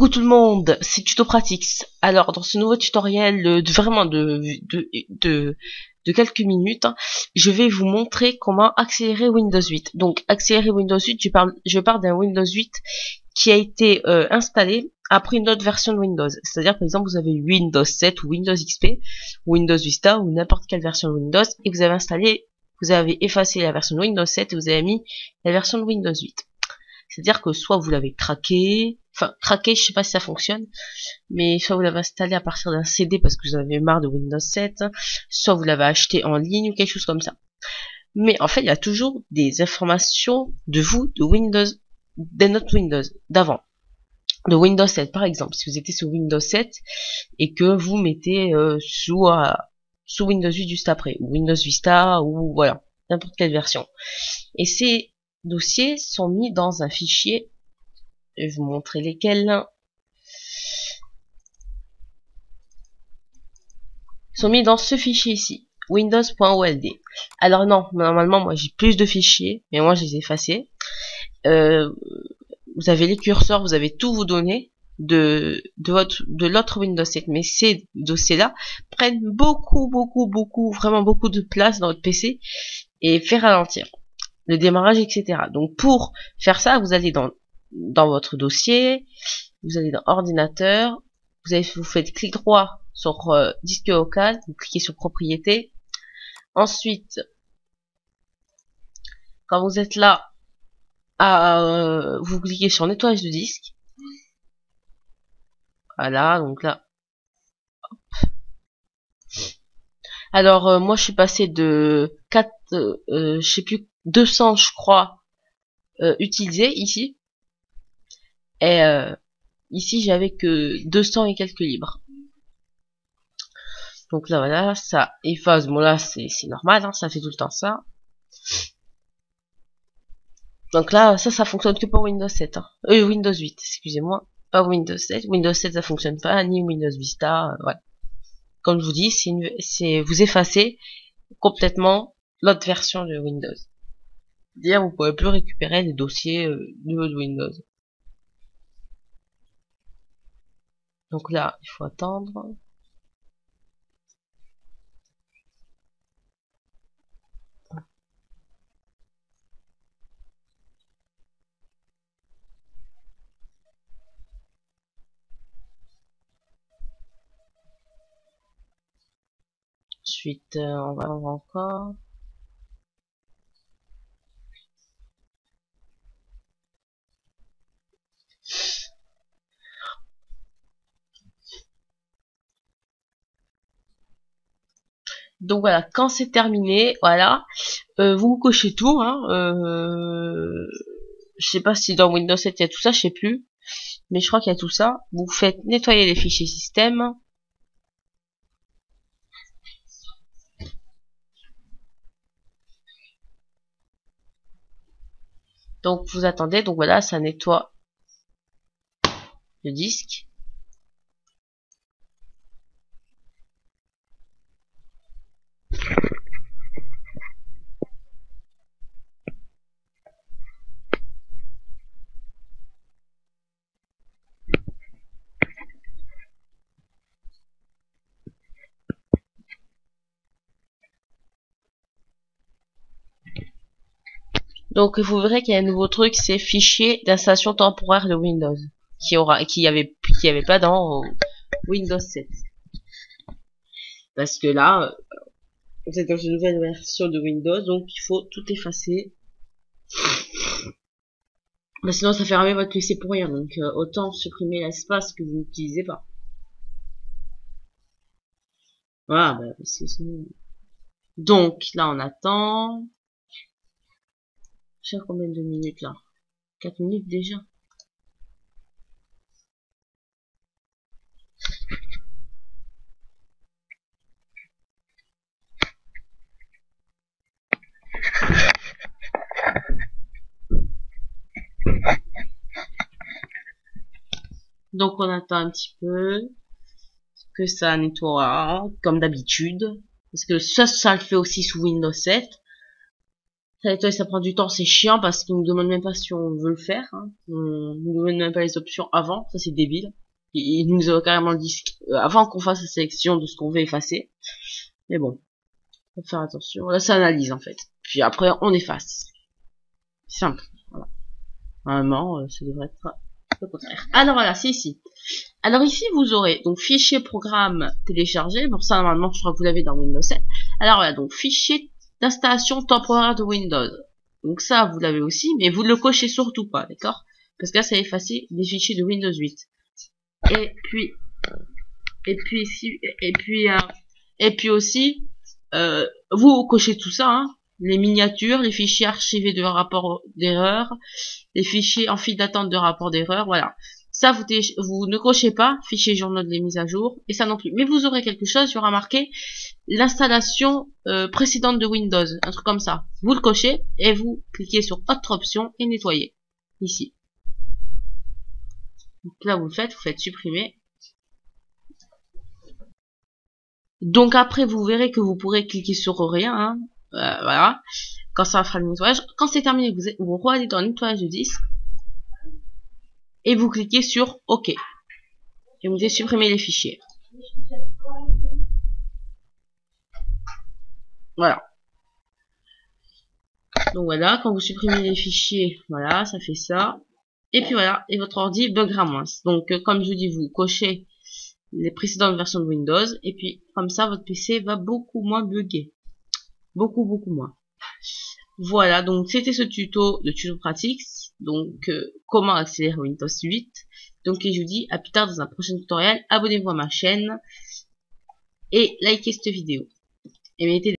Coucou tout le monde, c'est Tutopratix. Alors dans ce nouveau tutoriel de vraiment de, quelques minutes, je vais vous montrer comment accélérer Windows 8. Donc accélérer Windows 8, je parle, je parle d'un Windows 8 qui a été euh, installé après une autre version de Windows. C'est-à-dire par exemple vous avez Windows 7 ou Windows XP, ou Windows Vista ou n'importe quelle version de Windows et vous avez installé, vous avez effacé la version de Windows 7 et vous avez mis la version de Windows 8. C'est-à-dire que soit vous l'avez craqué, enfin craqué, je sais pas si ça fonctionne, mais soit vous l'avez installé à partir d'un CD parce que vous en avez marre de Windows 7, soit vous l'avez acheté en ligne ou quelque chose comme ça. Mais en fait, il y a toujours des informations de vous, de Windows, de notre Windows, d'avant. De Windows 7, par exemple, si vous étiez sous Windows 7 et que vous mettez euh, sous, euh, sous Windows 8 juste après, ou Windows Vista, ou voilà, n'importe quelle version. Et ces dossiers sont mis dans un fichier je vais vous montrer lesquels. sont mis dans ce fichier ici, windows.old. Alors non, normalement moi j'ai plus de fichiers, mais moi je les ai effacés. Euh, vous avez les curseurs, vous avez tous vos données de, de, votre, de l'autre Windows 7, mais ces dossiers-là prennent beaucoup, beaucoup, beaucoup, vraiment beaucoup de place dans votre PC et fait ralentir le démarrage, etc. Donc pour faire ça, vous allez dans dans votre dossier, vous allez dans ordinateur, vous, avez, vous faites clic droit sur euh, disque local, vous cliquez sur propriété. Ensuite, quand vous êtes là, euh, vous cliquez sur nettoyage de disque. Voilà, donc là. Alors euh, moi je suis passé de 4, je sais plus 200 je crois utilisés ici et euh, ici, j'avais que 200 et quelques livres. Donc là, voilà, ça efface. Bon là, c'est normal, hein, ça fait tout le temps ça. Donc là, ça, ça fonctionne que pour Windows 7. Hein. Euh, Windows 8, excusez-moi. Pas Windows 7. Windows 7, ça fonctionne pas, ni Windows Vista. Euh, Comme je vous dis, c'est vous effacez complètement l'autre version de Windows. Dire, vous pouvez plus récupérer les dossiers euh, de Windows. Donc là, il faut attendre. Ensuite, euh, on va encore. Donc voilà, quand c'est terminé, voilà, euh, vous cochez tout. Hein, euh, je sais pas si dans Windows 7 il y a tout ça, je sais plus. Mais je crois qu'il y a tout ça. Vous faites nettoyer les fichiers système. Donc vous attendez, donc voilà, ça nettoie le disque. Donc vous verrez qu'il y a un nouveau truc, c'est fichier d'installation temporaire de Windows, qui aura, qui avait, qui avait pas dans Windows 7. Parce que là, vous êtes dans une nouvelle version de Windows, donc il faut tout effacer. Sinon ça fait votre PC pour rien, donc euh, autant supprimer l'espace que vous n'utilisez pas. Voilà, bah, parce que sinon... Donc là on attend. Combien de minutes là? 4 minutes déjà Donc on attend un petit peu que ça nettoie comme d'habitude. Parce que ça, ça le fait aussi sous Windows 7. Ça ça prend du temps, c'est chiant parce qu'il nous demande même pas si on veut le faire. Hein. On nous demande même pas les options avant, ça c'est débile. Il nous a carrément dit euh, avant qu'on fasse la sélection de ce qu'on veut effacer. Mais bon, faut faire attention. Là, ça analyse en fait. Puis après, on efface. Simple. Voilà. Normalement, euh, ça devrait être le contraire. Alors voilà, c'est ici. Alors ici, vous aurez donc fichier programme téléchargé. Pour ça, normalement, je crois que vous l'avez dans Windows 7. Alors voilà, donc fichier d'installation temporaire de Windows. Donc ça, vous l'avez aussi, mais vous ne le cochez surtout pas, d'accord? Parce que là, ça va effacer des fichiers de Windows 8. Et puis, et puis ici, et puis, euh, et puis aussi, euh, vous cochez tout ça, hein, les miniatures, les fichiers archivés de rapport d'erreur, les fichiers en file d'attente de rapport d'erreur, voilà. Ça, vous, ne cochez pas, fichier journaux de mise à jour, et ça non plus. Mais vous aurez quelque chose, il y aura marqué l'installation euh, précédente de Windows, un truc comme ça. Vous le cochez, et vous cliquez sur autre option et nettoyer. Ici. Donc là, vous le faites, vous faites supprimer. Donc après, vous verrez que vous pourrez cliquer sur rien, hein. euh, voilà, quand ça fera le nettoyage. Quand c'est terminé, vous, vous dans le nettoyage de disque, et vous cliquez sur OK. Et vous allez supprimer les fichiers. Voilà. Donc voilà, quand vous supprimez les fichiers, voilà, ça fait ça. Et puis voilà, et votre ordi buggera moins. Donc euh, comme je vous dis, vous cochez les précédentes versions de Windows, et puis comme ça, votre PC va beaucoup moins bugger. Beaucoup, beaucoup moins. Voilà, donc c'était ce tuto de tuto pratique. Donc euh, comment accélérer Windows 8. Donc je vous dis à plus tard dans un prochain tutoriel. Abonnez-vous à ma chaîne et likez cette vidéo. Et